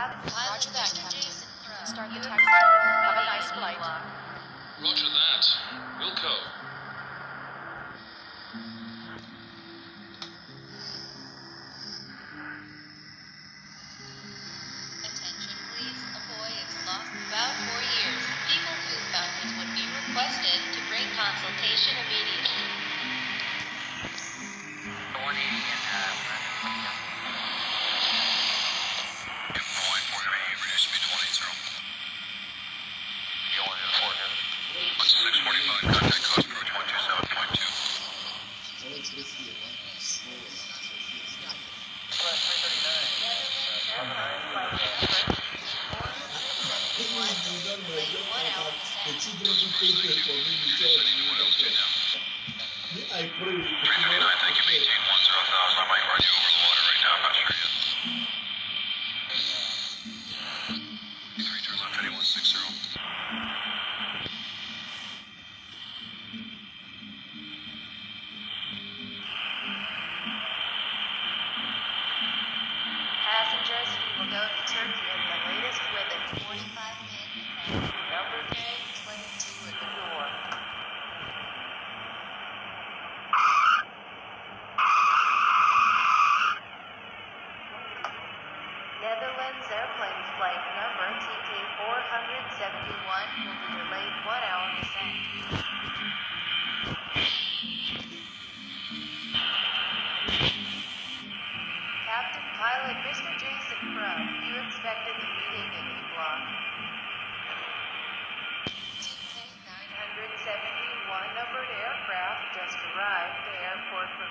Roger that, Captain. Start the taxi. Have a nice flight. Roger that. Wilco. I pray. 359, thank you, maintain one. To Turkey the latest within 45 minutes. Number gate 22 at the door. Netherlands airplane flight number TK 471 will be delayed one hour. Captain Pilot Mr.